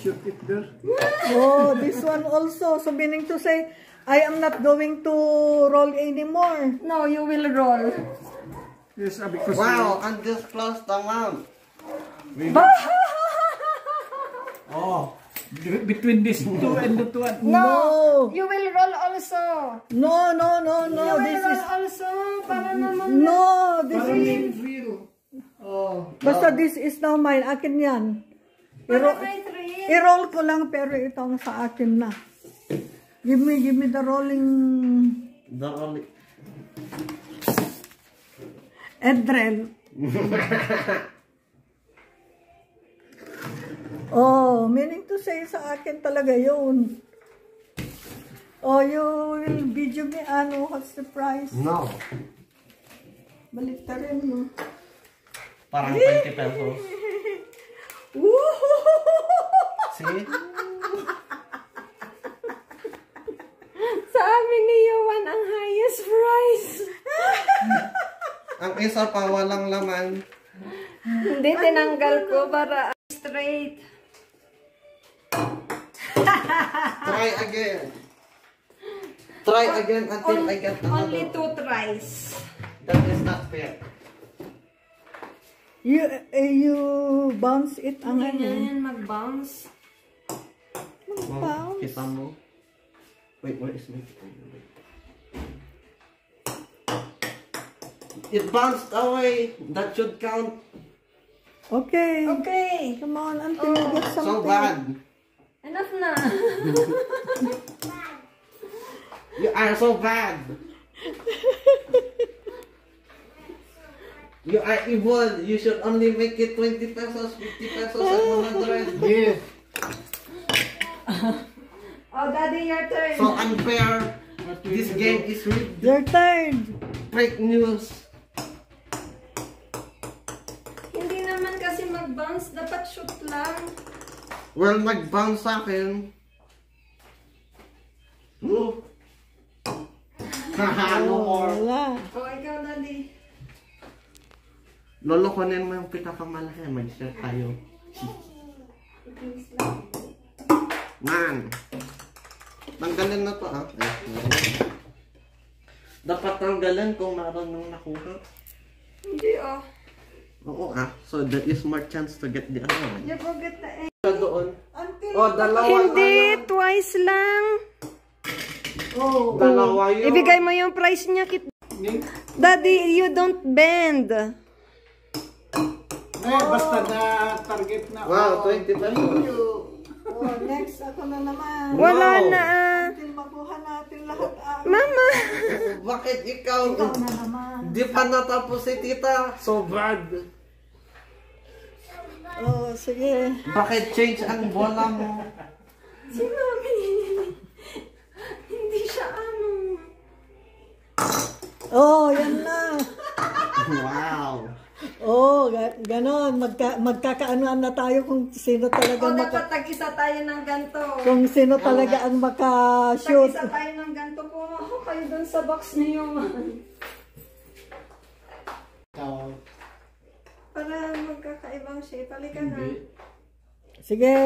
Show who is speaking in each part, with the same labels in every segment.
Speaker 1: shoot it there.
Speaker 2: Oh, this one also. So meaning to say, I am not going to roll anymore.
Speaker 3: No, you will roll.
Speaker 1: Yes, uh, because
Speaker 4: Wow, and just close the mouth.
Speaker 1: oh, be- between these two and the two one.
Speaker 2: No.
Speaker 3: You will roll also.
Speaker 2: No, no, no, no.
Speaker 3: you will
Speaker 2: This
Speaker 3: roll
Speaker 2: is
Speaker 3: also. Para naman.
Speaker 2: no. This is
Speaker 1: real. Oh,
Speaker 2: basta this is now mine. Akin yan. I-ro-. I-roll ko lang pero itong sa akin na. Give me, give me the rolling
Speaker 4: The only...
Speaker 2: Edrel. oh, meaning to say sa akin talaga yun. Oh, you will video me ano, what's the price?
Speaker 4: No.
Speaker 2: Balik ka rin, no?
Speaker 4: Parang 20 pesos.
Speaker 2: Woohoo!
Speaker 4: See?
Speaker 3: Sa amin ni Yowan ang highest price.
Speaker 4: Ang isa pa walang laman.
Speaker 3: Hindi, tinanggal ko para straight.
Speaker 4: Try again. Try again until I get
Speaker 3: Only
Speaker 4: another.
Speaker 3: two tries.
Speaker 4: That is not fair.
Speaker 2: You, eh, you bounce it ang
Speaker 3: Hindi
Speaker 2: ano.
Speaker 3: yan mag-bounce.
Speaker 4: Wow, kita mo. Wait, where is my It bounced away. That should count.
Speaker 2: Okay.
Speaker 3: Okay.
Speaker 2: Come on, until you get something.
Speaker 4: So bad.
Speaker 3: Enough na.
Speaker 4: You are so bad. you are evil. You should only make it 20 pesos, 50 pesos, and 100.
Speaker 1: yeah.
Speaker 3: Oh, Daddy, your turn.
Speaker 4: So unfair. This game is rigged.
Speaker 2: Your turn.
Speaker 4: Fake news.
Speaker 3: Hindi naman kasi mag-bounce. Dapat shoot lang.
Speaker 4: Well, nag-bounce sa akin. No. Haha, no more.
Speaker 2: Wala.
Speaker 3: Oh, ikaw, Daddy.
Speaker 4: Lolokonin mo yung pinakamalaki. Mag-share tayo. Man. Tanggalin na to ah. Eh, Dapat tanggalin kung meron nang nakuha.
Speaker 3: Hindi, oh.
Speaker 4: Oo ah. So there is more chance to get the other one.
Speaker 3: You forget the egg.
Speaker 4: Doon.
Speaker 2: Until
Speaker 4: Oh, dalawa
Speaker 3: Hindi, twice lang.
Speaker 2: Oh,
Speaker 4: Dalawa yun.
Speaker 3: Ibigay mo yung price niya, kit. Daddy, you don't bend.
Speaker 1: Eh, basta na target na.
Speaker 4: Wow,
Speaker 1: oh,
Speaker 4: 20 pesos.
Speaker 2: Oh, next ako na naman.
Speaker 3: Wala
Speaker 4: Wow.
Speaker 3: na ah.
Speaker 2: Until makuha natin lahat. Ah,
Speaker 3: Mama.
Speaker 4: Bakit ikaw?
Speaker 2: ikaw na naman.
Speaker 4: Di pa natapos si tita. So bad.
Speaker 2: Oh, sige.
Speaker 4: Bakit change ang bola mo?
Speaker 3: Si Mami. Hindi siya ano.
Speaker 2: Oh, yan na.
Speaker 4: Wow.
Speaker 2: Ga ganon. Magka magkakaanoan na tayo kung sino talaga
Speaker 3: O,
Speaker 2: maka
Speaker 3: dapat tag-isa tayo ng ganto.
Speaker 2: kung sino talaga ang maka-shoot.
Speaker 3: Tag-isa tayo ng ganto. Ko kayo dun sa box niyo.
Speaker 1: Ikaw.
Speaker 3: Para magkakaibang shape. Halika na.
Speaker 2: Sige.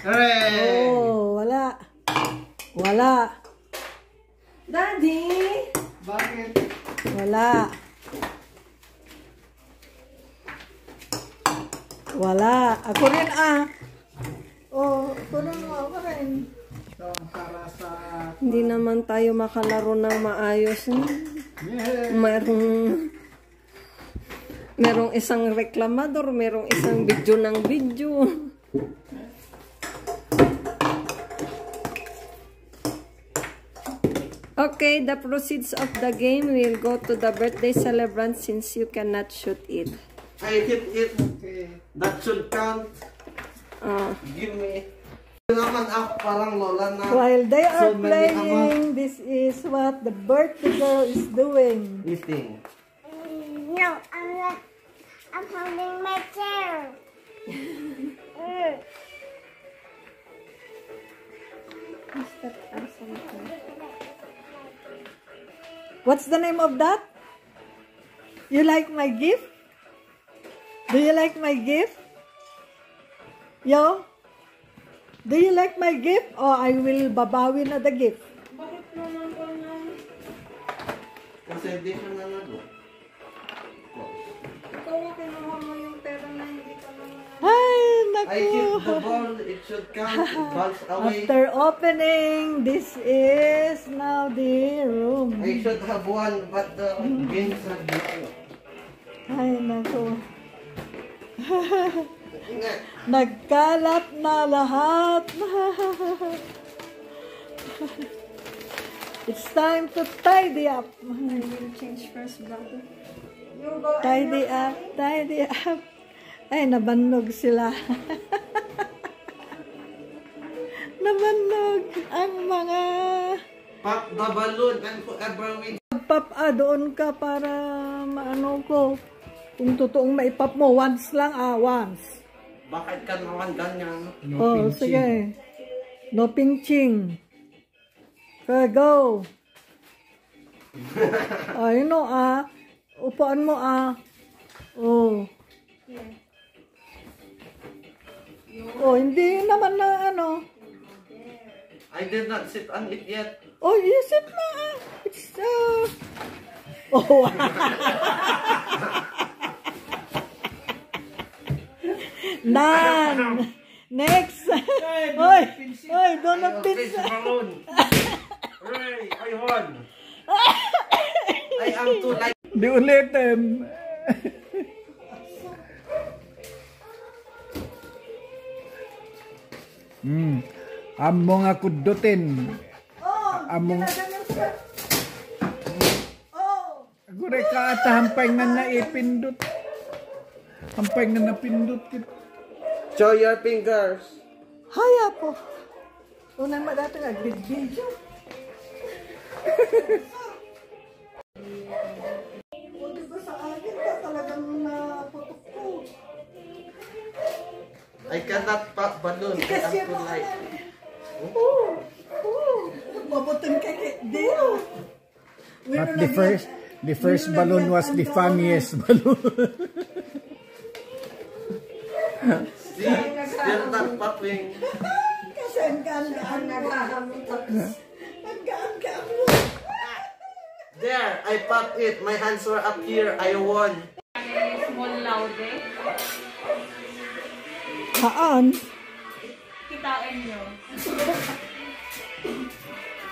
Speaker 4: Hooray!
Speaker 2: Oh, wala. Wala.
Speaker 3: Daddy!
Speaker 1: Bakit?
Speaker 2: Wala. Wala. Ako rin ah. Oh, ako rin, ako rin.
Speaker 1: Ang para sa...
Speaker 3: Hindi naman tayo makalaro ng maayos.
Speaker 1: Yeah.
Speaker 3: Merong... Merong isang reklamador, merong isang video ng video. Okay, the proceeds of the game will go to the birthday celebrant since you cannot shoot it.
Speaker 4: I hit it.
Speaker 1: Okay.
Speaker 4: That should count.
Speaker 3: Uh,
Speaker 4: Give me. Naman ako parang lola na.
Speaker 2: While they are
Speaker 4: So
Speaker 2: playing, this is what the birthday girl is doing.
Speaker 4: Eating.
Speaker 5: No, I'm not. I'm holding my chair. Mm.
Speaker 2: What's the name of that? You like my gift? Do you like my gift? Yo? Do you like my gift? Or I will babawi na the gift?
Speaker 4: Kasi hindi ka na nago.
Speaker 3: Ikaw ang kinuha mo yung pera na hindi ka naman.
Speaker 2: Ay,
Speaker 4: I hit the
Speaker 2: naku.
Speaker 4: ball, it should count, it bounce away.
Speaker 2: After opening, this is now the room.
Speaker 4: I should have won, but the games have been.
Speaker 2: Ay, naku.
Speaker 4: Ingat.
Speaker 2: Nagkalat na lahat. It's time to tidy up.
Speaker 3: I will change first, brother.
Speaker 2: Tidy up, tidy up. Ay, nabannog sila. nabannog ang mga...
Speaker 4: Pop the balloon and whoever wins.
Speaker 2: Pap, ah, doon ka para maano ko. Kung totoong maipap mo, once lang, ah, once.
Speaker 4: Bakit ka naman ganyan?
Speaker 1: No
Speaker 2: oh,
Speaker 1: pinching.
Speaker 2: sige. No pinching. Okay, go. Ay, no, ah. Upuan mo, ah. Oh. Oh, hindi naman na ano.
Speaker 4: I did not sit on it yet.
Speaker 2: Oh, yes it na. ah. It's, uh... Oh, None. Next. Oy, oy.
Speaker 4: Hooray! I won! I am too light.
Speaker 1: Di ulitin. Hmm. Amo nga kudutin.
Speaker 2: Oh,
Speaker 1: Among.
Speaker 2: Oh.
Speaker 1: Gure ka ata hampay nga naipindot. Hampay nga napindot kit.
Speaker 4: Show your fingers.
Speaker 2: Haya po. Unang madati nga, video. O, diba sa akin ka talagang naputok ko.
Speaker 4: I cannot pop balloon. I am
Speaker 2: Kasi
Speaker 4: too
Speaker 2: mo
Speaker 4: light.
Speaker 2: Oo. Oo. Mabutin ka kay Dio.
Speaker 1: But the first the first balloon was the funniest balloon.
Speaker 4: Still not popping.
Speaker 2: Kasi ang gaan-gaan mo. Ang gaan-gaan mo.
Speaker 4: There, I popped it. My hands were up here. I won.
Speaker 6: small laude.
Speaker 2: Haan?
Speaker 6: Kitain nyo.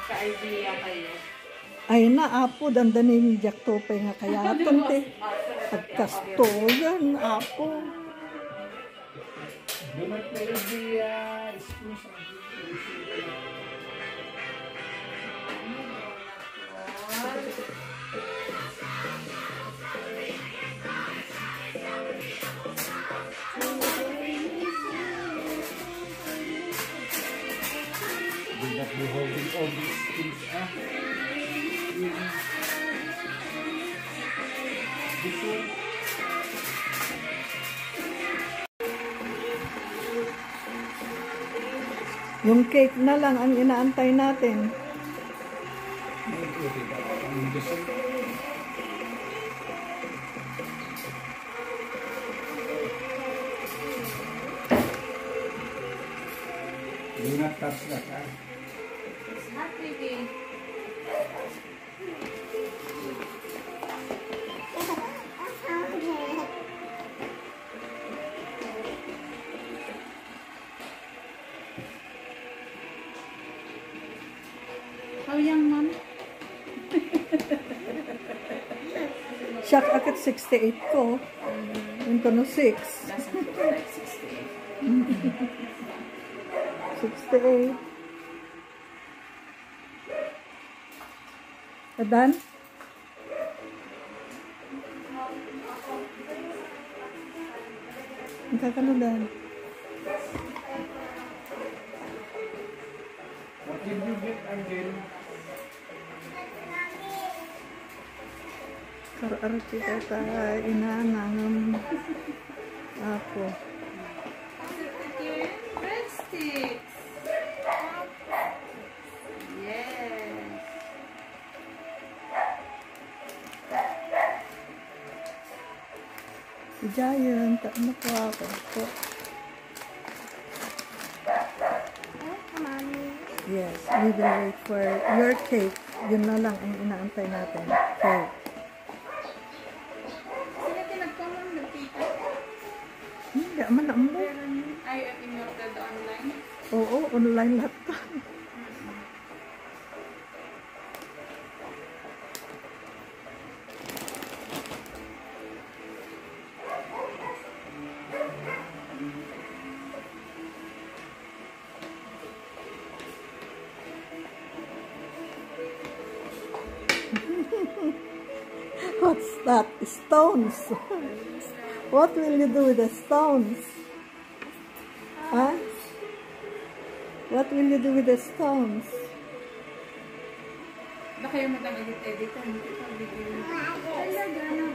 Speaker 6: Ka-idea kayo.
Speaker 2: Ay na, apo, dandanin ni Jack Tope nga kaya te. Pagkasto yan, apo.
Speaker 1: Will not be holding all these things ah. This one.
Speaker 2: Yung cake na lang ang inaantay natin.
Speaker 1: Do not touch that.
Speaker 2: 68 ko. Yung kono 6.
Speaker 6: Doesn't look like 68.
Speaker 2: 68. Adan? Ang kakaludan.
Speaker 1: What did you get again?
Speaker 2: Kararati ka ta inanangam ako.
Speaker 6: Breadsticks. Yes.
Speaker 2: Giant. Ano po ako? Po. Yes, we will wait for your cake. Yun na lang ang inaantay natin. Cake. Man ang mo.
Speaker 3: Ay, at inordered online.
Speaker 2: Oo, online lahat to. What's that? Stones. what will you do with the stones? Huh? What will you do with the stones?
Speaker 3: Baka yung matang-edit-edit. Hindi ko video. Talaga,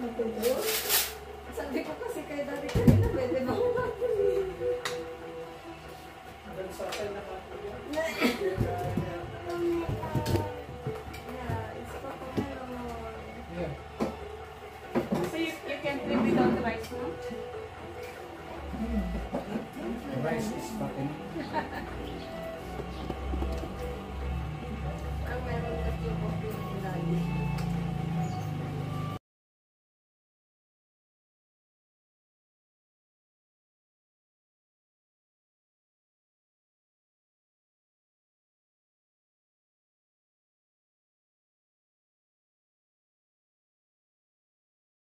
Speaker 7: Matulog? Sabi ko kasi kay dati kanina, pwede ba ako
Speaker 3: matulog? Hanggang sa akin nakatulog. Ang hmm. ah,
Speaker 8: meron na yung